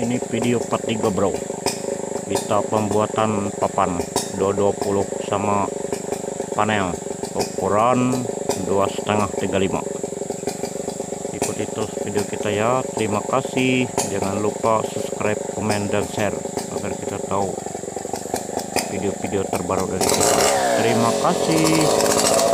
ini video part 3 bro. Kita pembuatan papan 220 sama panel. Ukuran 2,5 35 ikuti terus video kita ya. Terima kasih. Jangan lupa subscribe komen dan share agar kita tahu video-video terbaru dari kita. Terima kasih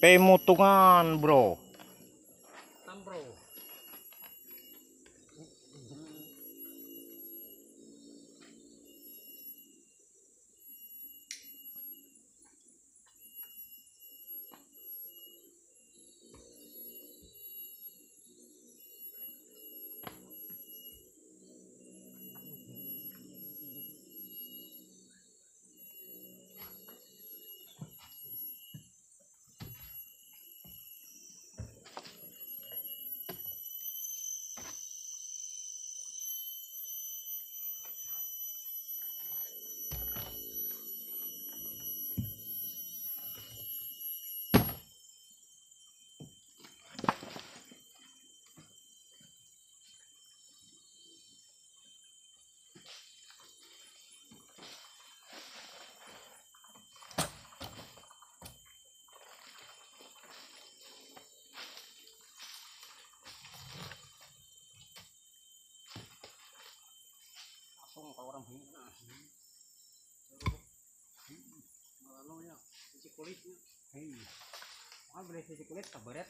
Pemutungan, bro. Orang bingung. Malah ya, sisi kulitnya. Hei, mau beli sisi kulit kabaret.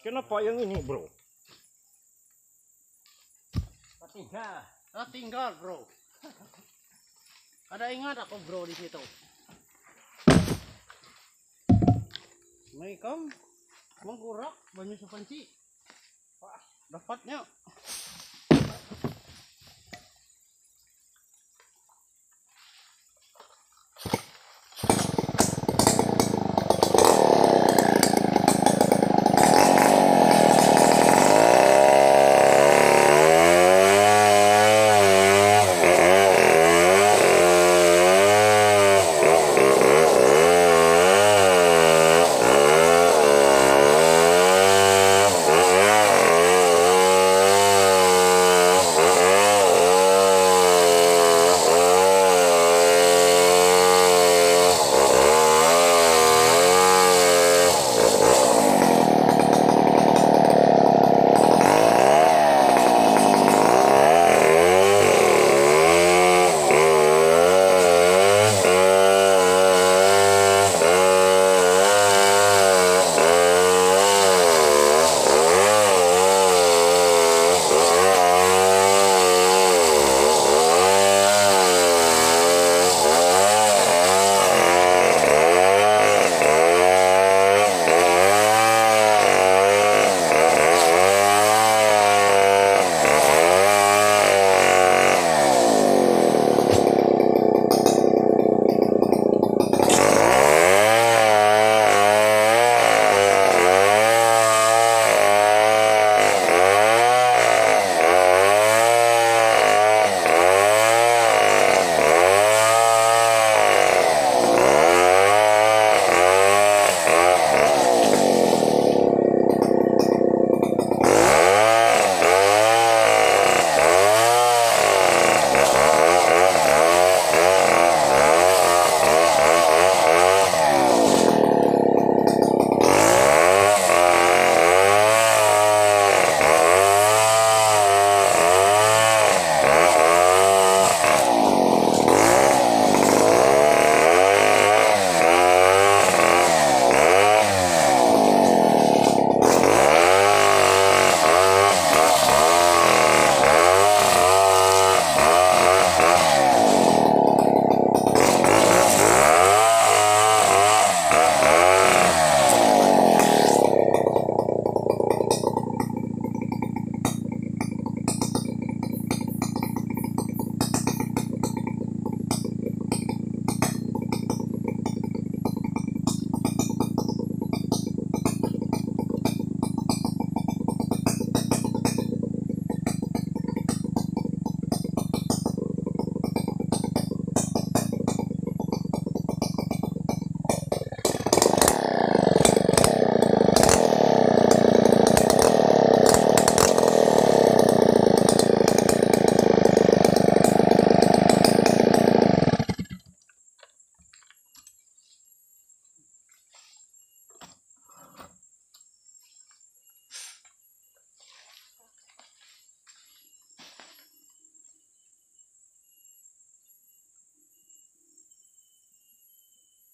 Kenapa yang ini, bro? Tinggal, ah, tinggal bro. Ada ingat aku bro di situ. Assalamualaikum. Menggurak banyak sepanci. Wah, dapatnya.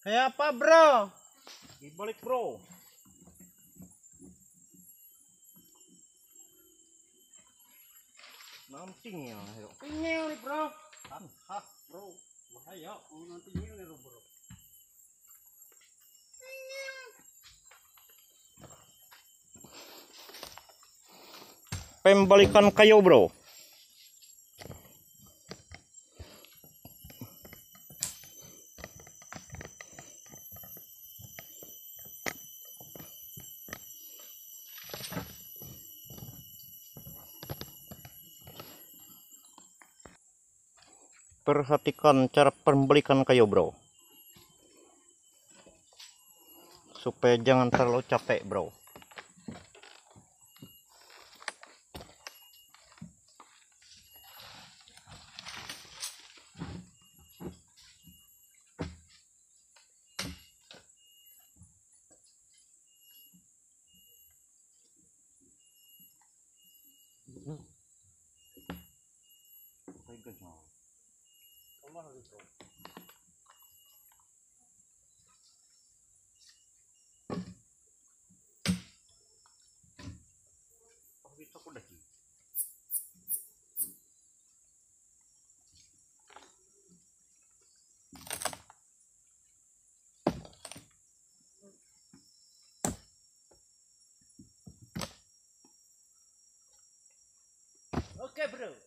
Kayak apa bro? Dibalik bro. Namping ya. ayo. Tinggal nih bro. Kan, hah bro. Bahaya. Oh nanti ini nih bro. Pembalikan kayu bro. Perhatikan cara pembalikan kayu bro. Supaya jangan terlalu capek bro. Hebrew.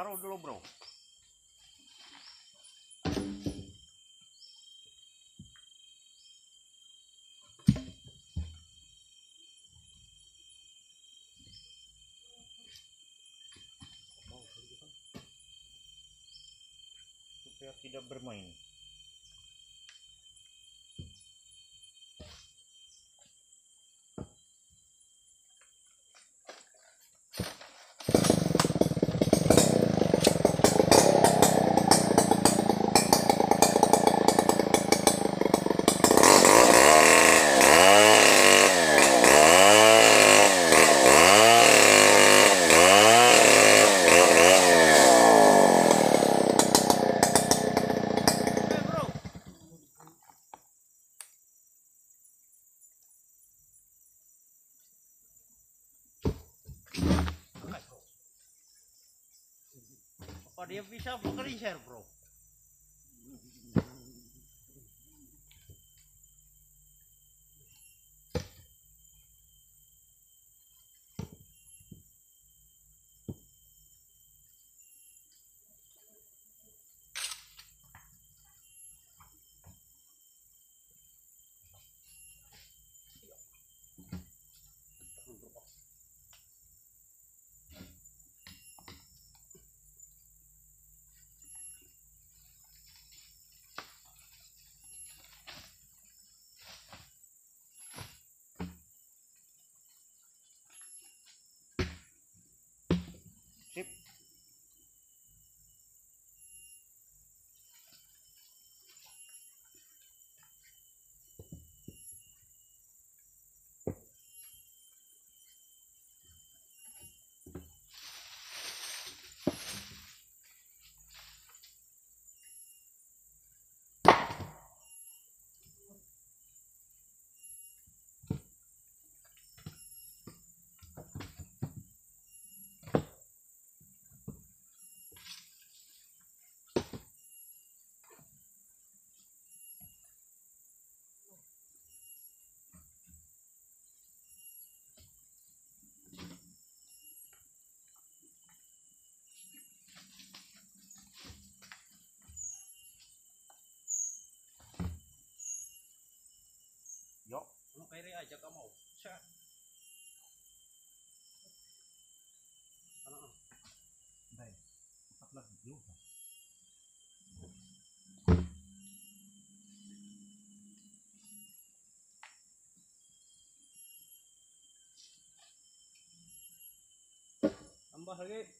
Taruh dulu bro. Supaya tidak bermain. Oke bro. Oke, bro. Apa dia bisa bekerja bro? area aja kamu. Sa. Ano? Bay. Upload video. Ambah lagi.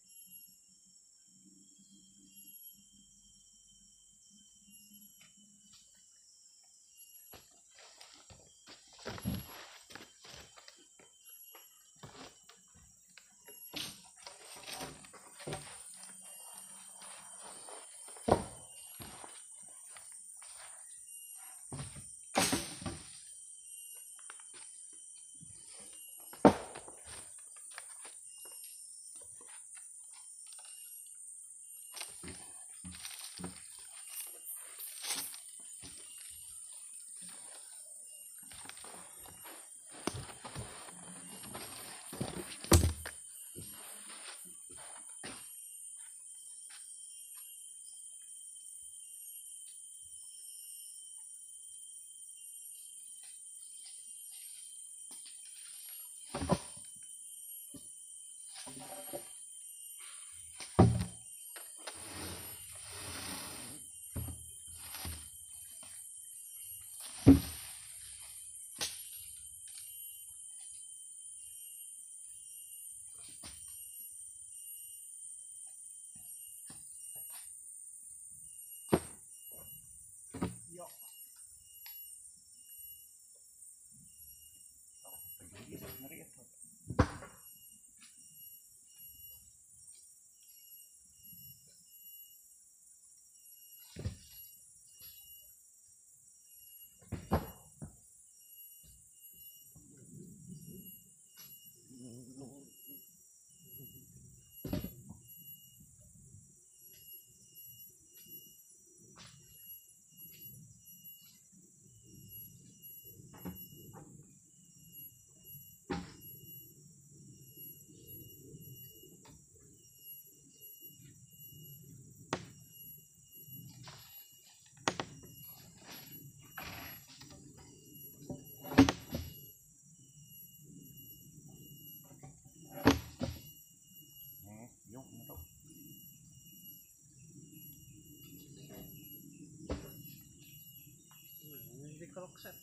Kalok set.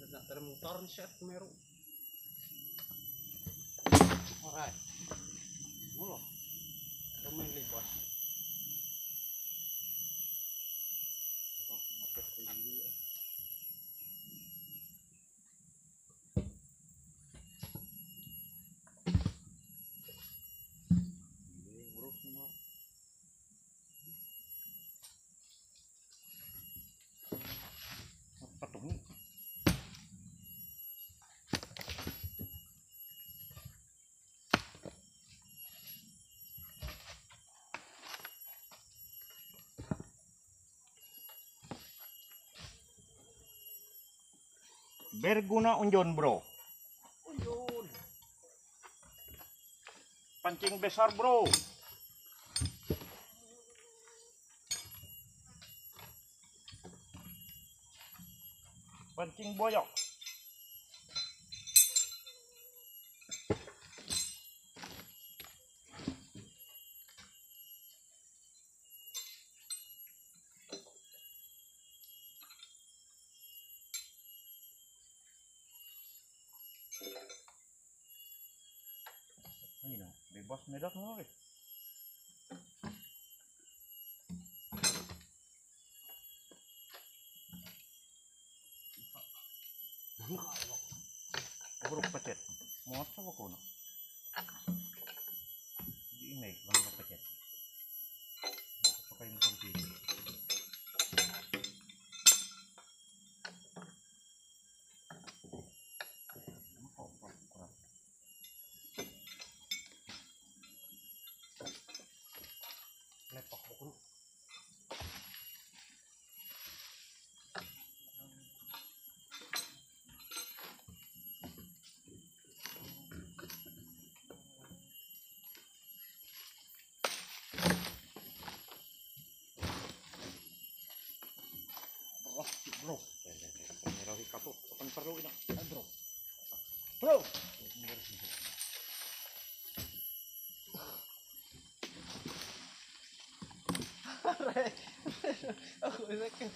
Nagna termotor ni set meron. Alright. Mulo. Tumayin libas. Berguna unjon bro. Yun. Pancing besar bro. Pancing boyok. Boss Mirak mo eh. Buruk pacet. Perlu ini. Bro. Bro. Aku bisa ke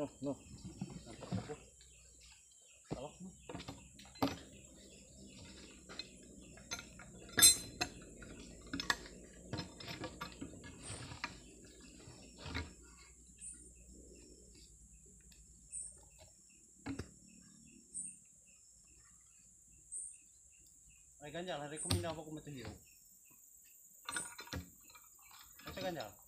no, no. Ay, ganyan. Recommend ako kung matahirong. Ay, sa ganyan.